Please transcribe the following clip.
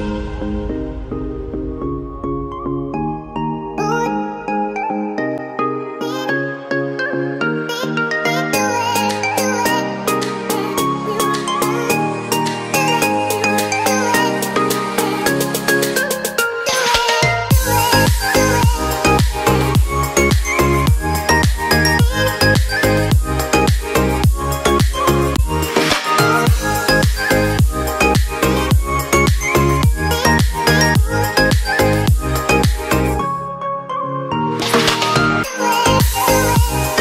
うん。Oh, oh,